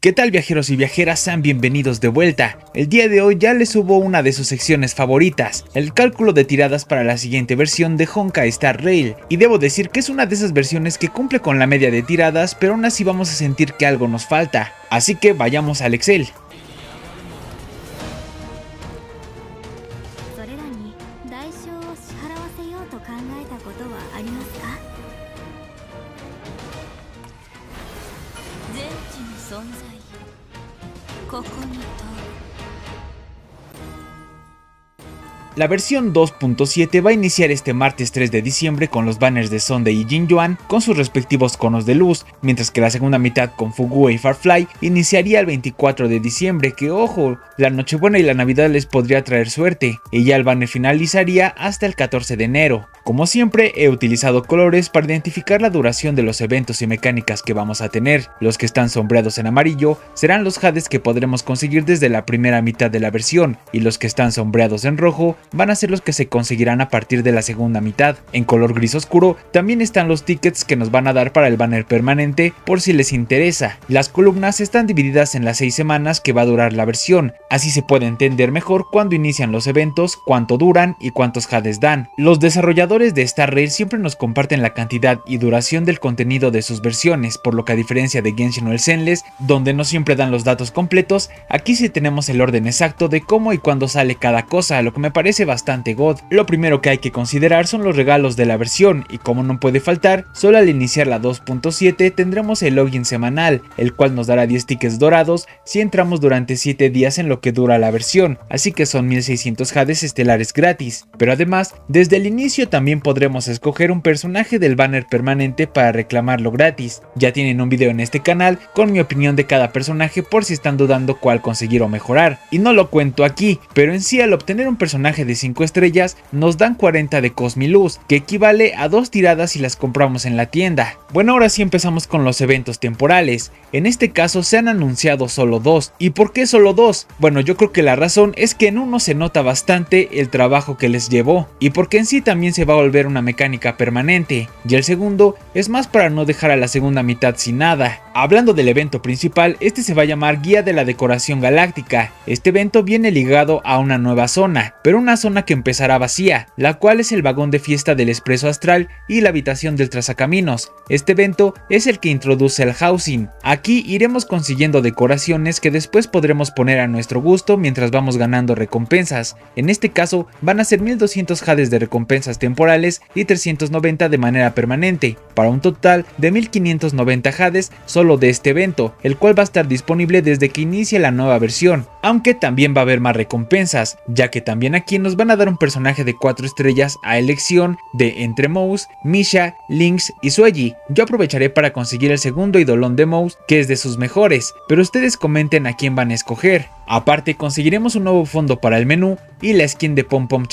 ¿Qué tal viajeros y viajeras? Sean bienvenidos de vuelta. El día de hoy ya les subo una de sus secciones favoritas, el cálculo de tiradas para la siguiente versión de Honkai Star Rail, y debo decir que es una de esas versiones que cumple con la media de tiradas, pero aún así vamos a sentir que algo nos falta. Así que vayamos al Excel. 存在。ここにと。La versión 2.7 va a iniciar este martes 3 de diciembre con los banners de Sunday y Jin Yuan con sus respectivos conos de luz, mientras que la segunda mitad con Fugu y Farfly iniciaría el 24 de diciembre, que ojo, la Nochebuena y la Navidad les podría traer suerte, y ya el banner finalizaría hasta el 14 de enero. Como siempre, he utilizado colores para identificar la duración de los eventos y mecánicas que vamos a tener. Los que están sombreados en amarillo serán los Hades que podremos conseguir desde la primera mitad de la versión, y los que están sombreados en rojo van a ser los que se conseguirán a partir de la segunda mitad. En color gris oscuro también están los tickets que nos van a dar para el banner permanente por si les interesa. Las columnas están divididas en las 6 semanas que va a durar la versión, así se puede entender mejor cuándo inician los eventos, cuánto duran y cuántos Hades dan. Los desarrolladores de Star Rail siempre nos comparten la cantidad y duración del contenido de sus versiones, por lo que a diferencia de Genshin o el Zenless, donde no siempre dan los datos completos, aquí sí tenemos el orden exacto de cómo y cuándo sale cada cosa, lo que me parece bastante god. Lo primero que hay que considerar son los regalos de la versión y como no puede faltar, solo al iniciar la 2.7 tendremos el login semanal, el cual nos dará 10 tickets dorados si entramos durante 7 días en lo que dura la versión, así que son 1600 jades estelares gratis. Pero además, desde el inicio también podremos escoger un personaje del banner permanente para reclamarlo gratis. Ya tienen un video en este canal con mi opinión de cada personaje por si están dudando cuál conseguir o mejorar. Y no lo cuento aquí, pero en sí al obtener un personaje de 5 estrellas nos dan 40 de Cosmiluz, que equivale a dos tiradas si las compramos en la tienda. Bueno, ahora sí empezamos con los eventos temporales. En este caso se han anunciado solo dos. ¿Y por qué solo dos? Bueno, yo creo que la razón es que en uno se nota bastante el trabajo que les llevó, y porque en sí también se va a volver una mecánica permanente, y el segundo es más para no dejar a la segunda mitad sin nada. Hablando del evento principal, este se va a llamar Guía de la Decoración Galáctica. Este evento viene ligado a una nueva zona, pero una zona que empezará vacía, la cual es el vagón de fiesta del Expreso Astral y la habitación del Trazacaminos. Este evento es el que introduce el housing. Aquí iremos consiguiendo decoraciones que después podremos poner a nuestro gusto mientras vamos ganando recompensas. En este caso van a ser 1200 jades de recompensas temporales y 390 de manera permanente, para un total de 1590 jades solo de este evento, el cual va a estar disponible desde que inicie la nueva versión, aunque también va a haber más recompensas, ya que también aquí nos van a dar un personaje de 4 estrellas a elección de entre Mouse, Misha, Lynx y Sueji. Yo aprovecharé para conseguir el segundo idolón de Mouse, que es de sus mejores, pero ustedes comenten a quién van a escoger. Aparte conseguiremos un nuevo fondo para el menú y la skin de Pom Pom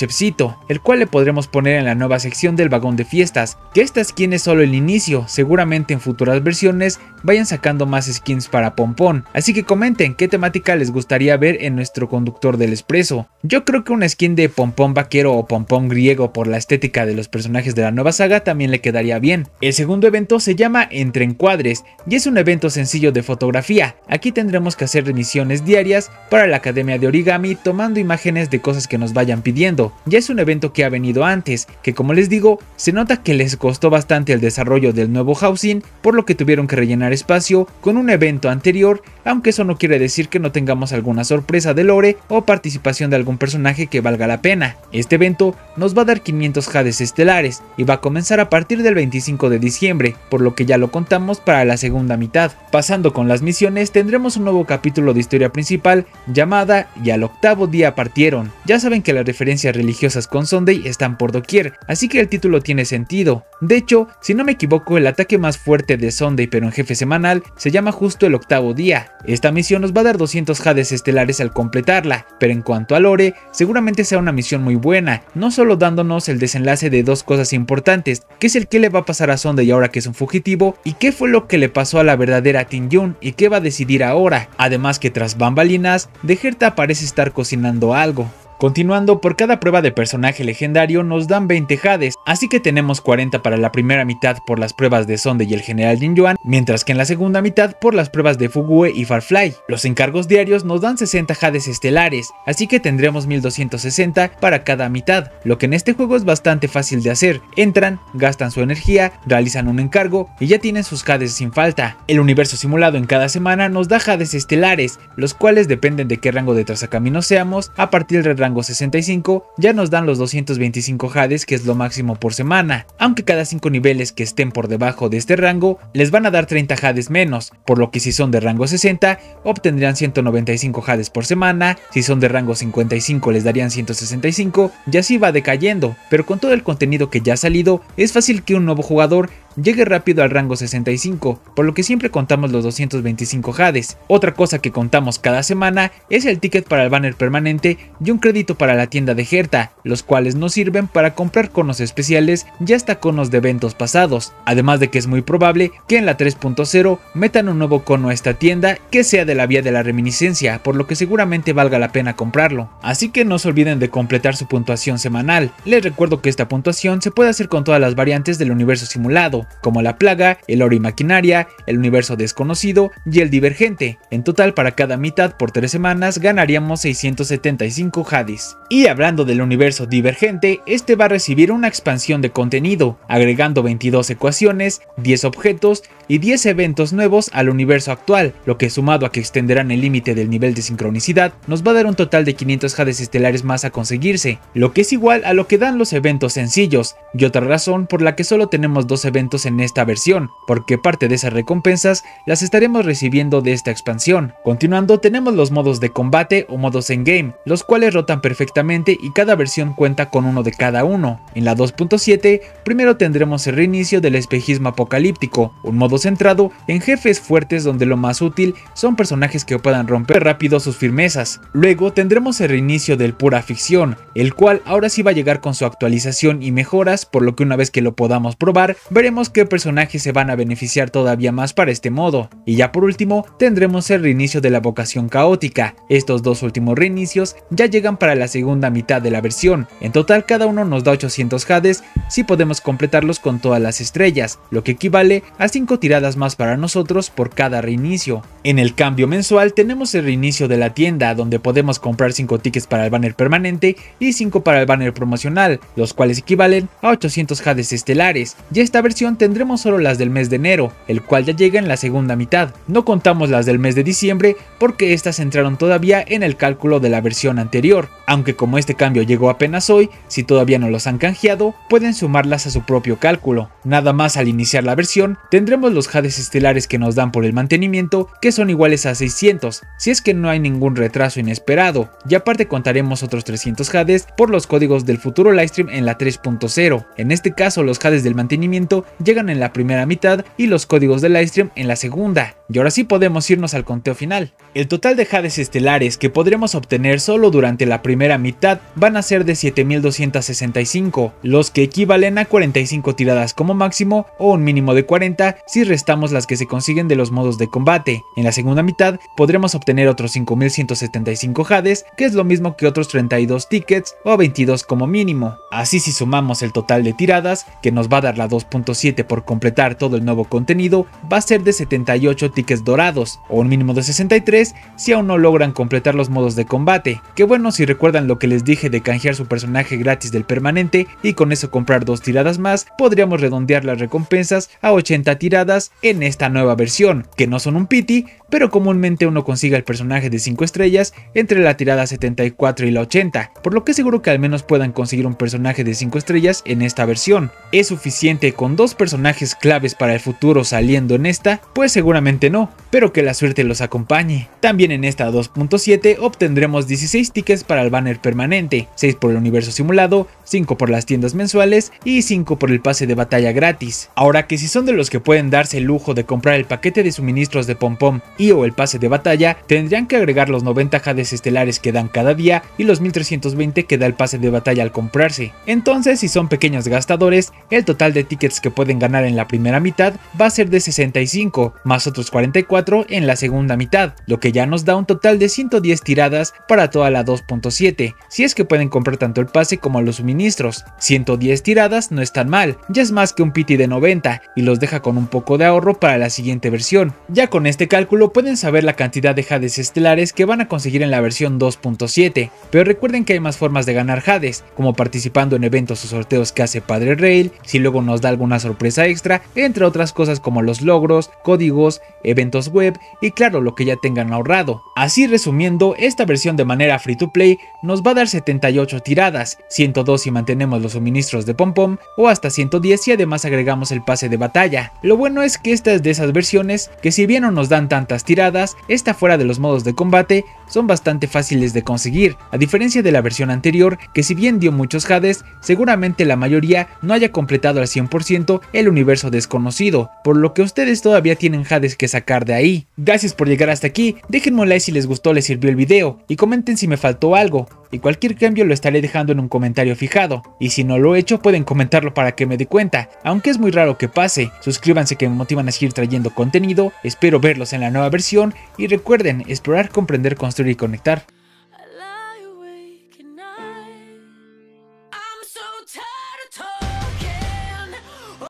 el cual le podremos poner en la nueva sección del vagón de fiestas, que esta skin es solo el inicio, seguramente en futuras versiones vayan sacando más skins para Pom Pom, así que comenten qué temática les gustaría ver en nuestro conductor del expreso. Yo creo que una skin de Pom Pom vaquero o Pom Pom griego por la estética de los personajes de la nueva saga también le quedaría bien. El segundo evento se llama Entre Encuadres y es un evento sencillo de fotografía, aquí tendremos que hacer misiones diarias para la Academia de Origami tomando imágenes de cosas que nos vayan pidiendo. Ya es un evento que ha venido antes, que como les digo, se nota que les costó bastante el desarrollo del nuevo housing, por lo que tuvieron que rellenar espacio con un evento anterior, aunque eso no quiere decir que no tengamos alguna sorpresa de lore o participación de algún personaje que valga la pena. Este evento nos va a dar 500 jades estelares y va a comenzar a partir del 25 de diciembre, por lo que ya lo contamos para la segunda mitad. Pasando con las misiones, tendremos un nuevo capítulo de historia principal llamada Y al octavo día partieron. Ya saben que las referencias religiosas con Sunday están por doquier, así que el título tiene sentido. De hecho, si no me equivoco, el ataque más fuerte de Sunday pero en jefe semanal se llama justo el octavo día. Esta misión nos va a dar 200 jades estelares al completarla, pero en cuanto a lore, seguramente sea una misión muy buena, no solo dándonos el desenlace de dos cosas importantes, que es el que le va a pasar a Sunday ahora que es un fugitivo, y qué fue lo que le pasó a la verdadera Tin Yun y qué va a decidir ahora, además que tras bambalinas, Dejerta parece estar cocinando algo. Continuando, por cada prueba de personaje legendario nos dan 20 Hades, así que tenemos 40 para la primera mitad por las pruebas de Sonde y el general Jin Yuan, mientras que en la segunda mitad por las pruebas de Fugue y Farfly. Los encargos diarios nos dan 60 Hades estelares, así que tendremos 1260 para cada mitad, lo que en este juego es bastante fácil de hacer. Entran, gastan su energía, realizan un encargo y ya tienen sus Hades sin falta. El universo simulado en cada semana nos da Hades estelares, los cuales dependen de qué rango de trazacamino seamos, a partir del rango 65 ya nos dan los 225 Hades que es lo máximo por semana, aunque cada 5 niveles que estén por debajo de este rango les van a dar 30 Hades menos, por lo que si son de rango 60 obtendrían 195 Hades por semana, si son de rango 55 les darían 165 y así va decayendo, pero con todo el contenido que ya ha salido es fácil que un nuevo jugador llegue rápido al rango 65, por lo que siempre contamos los 225 Hades. Otra cosa que contamos cada semana es el ticket para el banner permanente y un crédito para la tienda de Gerta, los cuales nos sirven para comprar conos especiales y hasta conos de eventos pasados, además de que es muy probable que en la 3.0 metan un nuevo cono a esta tienda que sea de la vía de la reminiscencia, por lo que seguramente valga la pena comprarlo. Así que no se olviden de completar su puntuación semanal. Les recuerdo que esta puntuación se puede hacer con todas las variantes del universo simulado, como la plaga, el oro y maquinaria, el universo desconocido y el divergente. En total para cada mitad por 3 semanas ganaríamos 675 Hades. Y hablando del universo divergente, este va a recibir una expansión de contenido, agregando 22 ecuaciones, 10 objetos y 10 eventos nuevos al universo actual, lo que sumado a que extenderán el límite del nivel de sincronicidad, nos va a dar un total de 500 Hades estelares más a conseguirse, lo que es igual a lo que dan los eventos sencillos, y otra razón por la que solo tenemos dos eventos en esta versión, porque parte de esas recompensas las estaremos recibiendo de esta expansión. Continuando tenemos los modos de combate o modos en game, los cuales rotan perfectamente y cada versión cuenta con uno de cada uno. En la 2.7 primero tendremos el reinicio del espejismo apocalíptico, un modo centrado en jefes fuertes donde lo más útil son personajes que puedan romper rápido sus firmezas. Luego tendremos el reinicio del pura ficción, el cual ahora sí va a llegar con su actualización y mejoras, por lo que una vez que lo podamos probar, veremos qué personajes se van a beneficiar todavía más para este modo. Y ya por último, tendremos el reinicio de la vocación caótica. Estos dos últimos reinicios ya llegan para la segunda mitad de la versión. En total cada uno nos da 800 Hades si podemos completarlos con todas las estrellas, lo que equivale a 5 tiradas más para nosotros por cada reinicio. En el cambio mensual tenemos el reinicio de la tienda donde podemos comprar 5 tickets para el banner permanente y 5 para el banner promocional, los cuales equivalen a 800 Hades estelares. Y esta versión tendremos solo las del mes de enero, el cual ya llega en la segunda mitad. No contamos las del mes de diciembre porque estas entraron todavía en el cálculo de la versión anterior, aunque como este cambio llegó apenas hoy, si todavía no los han canjeado, pueden sumarlas a su propio cálculo. Nada más al iniciar la versión, tendremos los Hades estelares que nos dan por el mantenimiento, que son iguales a 600, si es que no hay ningún retraso inesperado, y aparte contaremos otros 300 Hades por los códigos del futuro livestream en la 3.0. En este caso los Hades del mantenimiento llegan en la primera mitad y los códigos del livestream en la segunda. Y ahora sí podemos irnos al conteo final. El total de Hades estelares que podremos obtener solo durante la primera mitad van a ser de 7265, los que equivalen a 45 tiradas como máximo o un mínimo de 40 si restamos las que se consiguen de los modos de combate. En la segunda mitad podremos obtener otros 5175 Hades, que es lo mismo que otros 32 tickets o 22 como mínimo. Así si sumamos el total de tiradas, que nos va a dar la 2.7 por completar todo el nuevo contenido, va a ser de 78 tickets dorados, o un mínimo de 63 si aún no logran completar los modos de combate. Que bueno si recuerdan lo que les dije de canjear su personaje gratis del permanente y con eso comprar dos tiradas más, podríamos redondear las recompensas a 80 tiradas en esta nueva versión, que no son un pity, pero comúnmente uno consigue el personaje de 5 estrellas entre la tirada 74 y la 80, por lo que seguro que al menos puedan conseguir un personaje de 5 estrellas en esta versión. ¿Es suficiente con dos personajes claves para el futuro saliendo en esta? Pues seguramente no, pero que la suerte los acompañe. También en esta 2.7 obtendremos 16 tickets para el banner permanente, 6 por el universo simulado, 5 por las tiendas mensuales y 5 por el pase de batalla gratis. Ahora que si son de los que pueden darse el lujo de comprar el paquete de suministros de Pom Pom y o el pase de batalla, tendrían que agregar los 90 jades estelares que dan cada día y los 1320 que da el pase de batalla al comprarse. Entonces, si son pequeños gastadores, el total de tickets que pueden ganar en la primera mitad va a ser de 65, más otros 44 en la segunda mitad, lo que ya nos da un total de 110 tiradas para toda la 2.7, si es que pueden comprar tanto el pase como los suministros. 110 tiradas no es tan mal, ya es más que un pity de 90 y los deja con un poco de ahorro para la siguiente versión. Ya con este cálculo pueden saber la cantidad de Hades estelares que van a conseguir en la versión 2.7, pero recuerden que hay más formas de ganar Hades, como participando en eventos o sorteos que hace Padre Rail, si luego nos da alguna sorpresa extra, entre otras cosas como los logros, códigos, eventos web y claro lo que ya tengan ahorrado. Así resumiendo, esta versión de manera free to play nos va a dar 78 tiradas, 102 si mantenemos los suministros de pom pom o hasta 110 si además agregamos el pase de batalla. Lo bueno es que esta es de esas versiones que si bien no nos dan tantas tiradas, esta fuera de los modos de combate son bastante fáciles de conseguir, a diferencia de la versión anterior que si bien dio muchos Hades, seguramente la mayoría no haya completado al 100% el universo desconocido, por lo que ustedes todavía tienen Hades que sacar de ahí. Gracias por llegar hasta aquí, déjenme un like si les gustó les sirvió el video, y comenten si me faltó algo, y cualquier cambio lo estaré dejando en un comentario fijado, y si no lo he hecho pueden comentarlo para que me dé cuenta, aunque es muy raro que pase, suscríbanse que me motivan a seguir trayendo contenido, espero verlos en la nueva versión, y recuerden, explorar, comprender, construir y conectar.